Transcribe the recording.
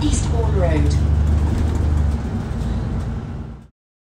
Eastbourne Road.